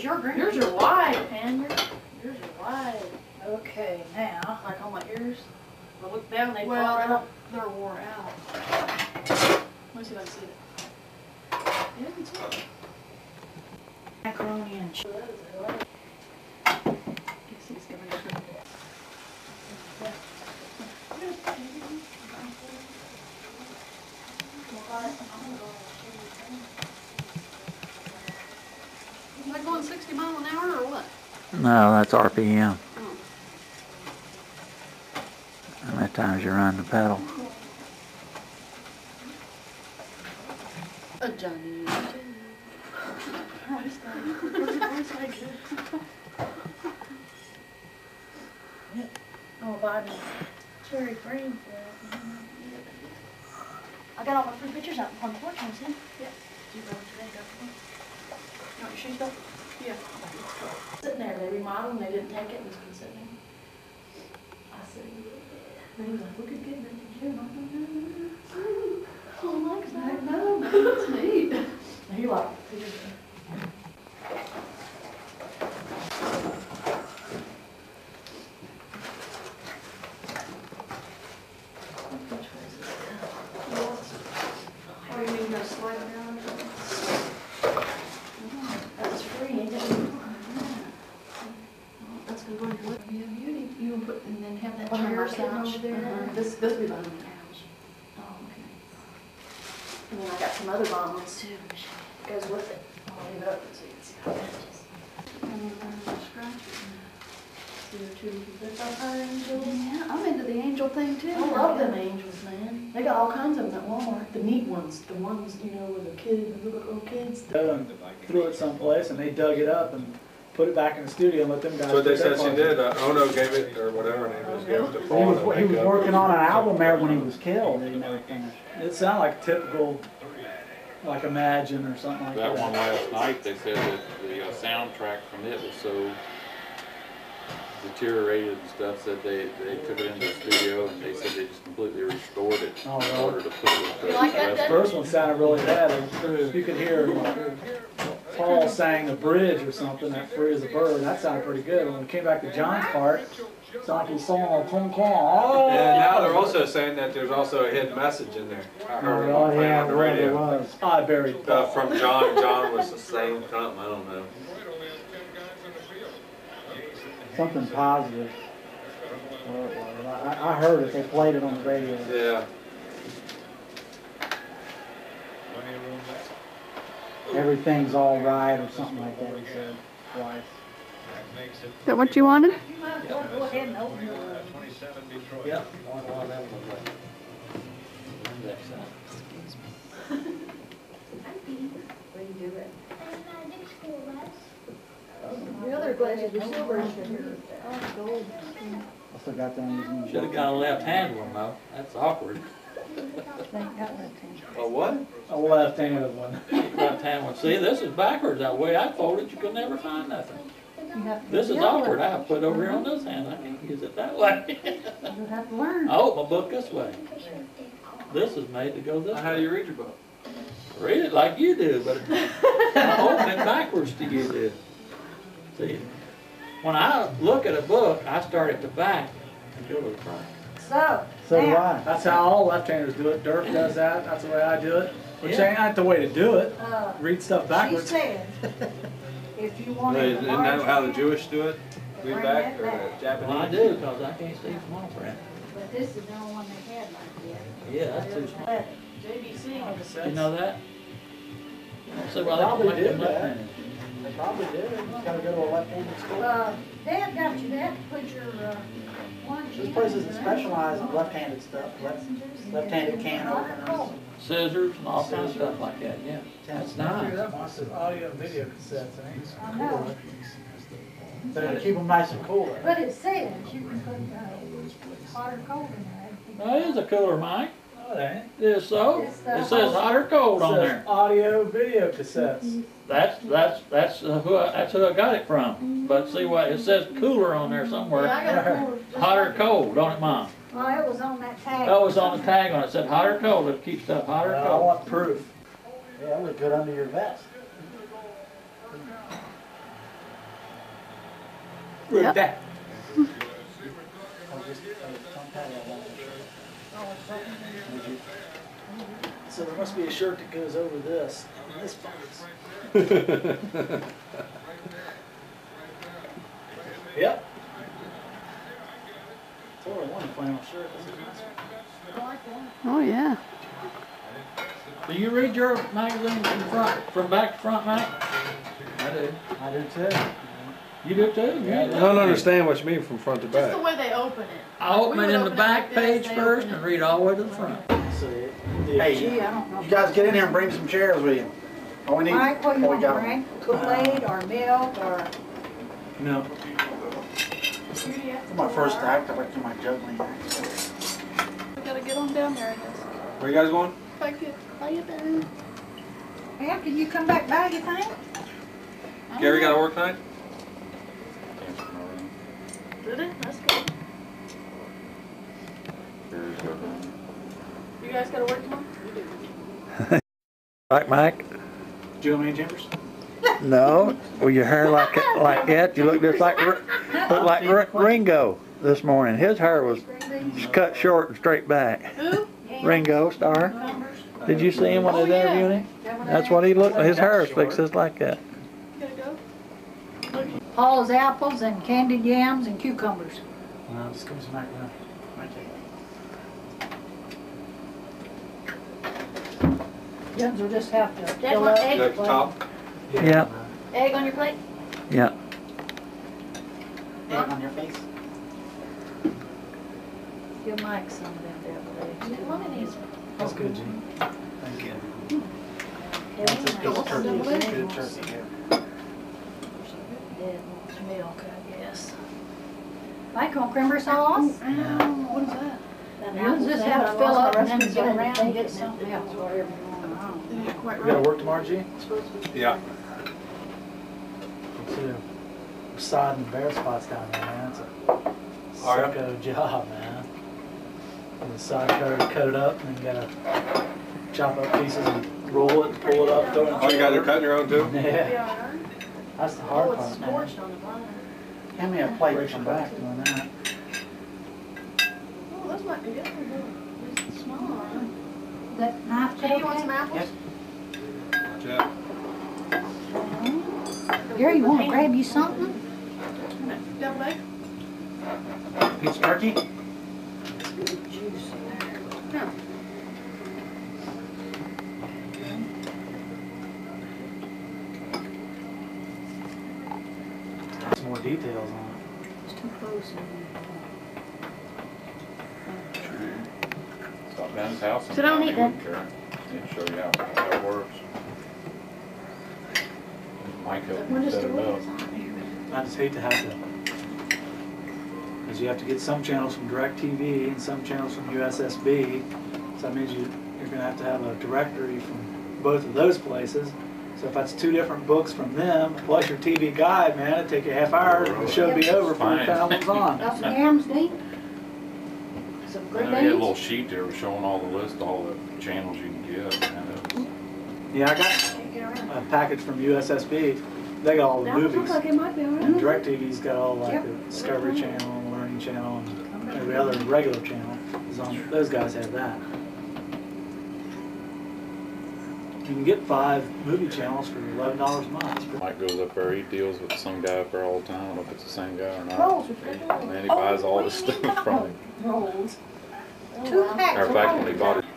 is your green. Yours are wide, Pam, yours, yours are wide, Okay, now, like on my ears. I look down, they fall well, right they're, up. they're wore out. Let me see if I can see it. Yeah, I can see it. Macaroni and cheese. Can you see it's giving us- Am I going sixty mile an hour or what? No, that's RPM. How many times you run the pedal? A Johnny. Oh, Biden. Cherry cream. I got all my free pictures out on the porch, you see? Do you go today, go for it? You want your shoes back? Yeah. Sitting there, they remodeled, and they didn't take it, and it's been sitting there. I said. And he was like, look at getting it, did you? And I'm like, "No, no, no." Like, no, no, it's neat. And he like, figured it. Which way is this? Oh, you mean go slide around or something? That's free, ain't it? That's gonna go in your living room. You, you, you put, and then have that On chair my sitting couch. over there. Uh-huh. This, this will be behind the couch. Oh, okay. And then I got some other bomb ones too, which goes with it. I'll leave it open so you can see how it matches. And then scratch it. See the two, that's our angels. Yeah, I'm into the angel thing too. I love them angels, man. They got all kinds of them at Walmart. The neat ones, the ones, you know, with the kids, the little, little kids. and threw it someplace, and they dug it up and put it back in the studio and let them guys. That's what they put said she did, uh, Ono gave it, or whatever her name is, gave it to He Paul to was, he was working on an album there when he was killed, and he never. It sounded like typical, like Imagine or something like That That one last night, they said that the uh, soundtrack from it was so deteriorated and stuff, said they, they took it into the studio and they said they just completely restored it Oh, in order to put it. You like that, The first one sounded really bad. It- You could hear Paul sang a bridge or something, that free as a bird. That sounded pretty good. When we came back to John's part, it sounded like he was singing a tin can. Oh! And now they're also saying that there's also a hidden message in there. I heard it Oh, playing yeah, on the whatever it radio. was. I buried Uh, from John, John was saying something, I don't know. Something positive. Or it was. I, I heard it, they played it on the radio. Yeah. Everything's all right or something like that, he said twice. Is that what you wanted? Go ahead and open it. Yep. The other glasses are silver. Oh, gold. I still got them. Should have got a left hand one though. That's awkward. They. A what? A left-handed one. Left-handed one. See, this is backwards. That way I fold it, you can never find nothing. You have to This is awkward. I have to put it over here on this hand. I can't use it that way. You have to learn. I open my book this way. This is made to go this How do you read your book? Read it like you do, but I open it backwards to you do. See, when I look at a book, I start at the back and go to the front. So, So do I. That's how all left-handers do it. Dirk does that. That's the way I do it. Which Yeah. ain't not the way to do it. uh, Read stuff backwards. she backwards. said, if you want They it didn't to know how the Jewish do it? Read Bring back, or Japanese? Well, I do, because I can't see small print. but this is the only one they had like that. Yeah, that's too small. Letter. JBC. You know that? So why Probably they don't did make that. They probably did. You just gotta go to a left-handed school. Uh, Dad got you that, put your, uh, lunch place There's places that right? specialize in left-handed stuff, left, left-handed can openers. Scissors and all kinds of stuff like that, yeah. That's nice. That says audio and video cassettes, ain't I know, But it'll keep them nice and cool. but it says you can put, uh, hot or cold in there. That is a cooler, Mike. Oh, it ain't. It is so. It's the- It says hot or cold on Says there. Audio, video cassettes. That's, that's, that's uh, who, I- that's who I got it from. But see what, it says cooler on there Yeah, somewhere. I got a cooler. Hot or cold, don't it, Mom? Well, it was on that tag. Oh, was on the tag on it, said hot or cold, it keeps stuff hot or I cold. want proof. Yeah, that look good under your vest. Look Yep. at that. So there must be a shirt that goes over this, in this box. Yep. Totally want a flannel shirt. This is nice. Oh, yeah. Do you read your magazine from front, from back to front, Mike? I do. I do too. You do too? Yeah, I don't understand what you mean from front to back. That's Just the back. way they open it. I open We it would in the open it back like this, page they first open and it- read all the way to the front. So, Hey, Gee, I don't know. you guys get in here and bring some chairs with you. All we need, Mike, what do you all we want to got. bring? Kool-Aid or milk or? no. For my first act, I like to do my juggling act. We gotta get on down there, I guess. Where you guys going? Take it, lay it down. Yeah, can you come back by, you think? Gary got to work tonight? Did it? That's good. You guys gotta work tomorrow? Like Mike? Julian Chambers? No. Well, your hair like like that, you look just like look like R- Ringo this morning. His hair was cut short and straight back. Who? Ringo Starr. Did you see him when Oh, they yeah. interviewed him? That's what he looked. His hair is fixed just like that. Gotta go? Paul's apples and candied yams and cucumbers. No, just come smack down. Jens will just have to Dad, fill want up. egg? At the top? Yeah. Egg on your plate? Yeah. Egg on your face. Give Mike some of them deviled eggs. You want any? That's good, Gene. Thank you. That's a Okay, good what's turkey, the it's label? good turkey here. Dad wants milk, I guess. Mike, want cranberry sauce? Oh, what is that? You'll just have to fill up and then get around and get something else, whatever you want. Didn't get quite You gotta right. work tomorrow, Gene? Yeah. Me too. We're sodding the bare spots down there, man. It's a All right. sucko job, man. And the sod cutter, cut it up, and then you gotta chop up pieces and roll it, pull it up, throw it in the Oh, you guys are cutting your own too? Yeah, Yeah. That's the Oh, hard it's part, man. Oh, scorched on the bottom. Hand me a plate Breaks from your back. back doing that. Oh, those might be good. It's small, aren't they? That knife Jay, you want some okay? apples? Yes. Yeah. Gary, you wanna grab you something? Deviled egg? Piece of turkey? No. Some more details on It's too close. Stop down his house. Sit down and eat then. And show you how, how it works. Mike helped When me does set the it up. wheels on here? it. I just hate to have to, because you have to get some channels from DirecTV and some channels from USSB. So that means you, you're gonna have to have a directory from both of those places. So if that's two different books from them, plus your TV guide, man, it'd take you a half hour, and the show'd be over before you Fine. found out was on. Got some yams, Dean? Some I green know he had a beans? little sheet there showing all the list, all the channels you can get, and it was Yeah, I got Can't get around. a package from USSB. They got all the That looks movies. like it might be And alright. DirecTV's got all like Yep. the Discovery Channel, Learning Channel, and every other regular channel is on, those guys have that. You can get five movie channels for eleven dollars a month. Mike goes up there, he deals with some guy up there all the time, I don't know if it's the same guy or not. Rolls, And then he buys all this oh, stuff from him. Rolls. Two Oh, wow. packs Matter of of fact, when he bought his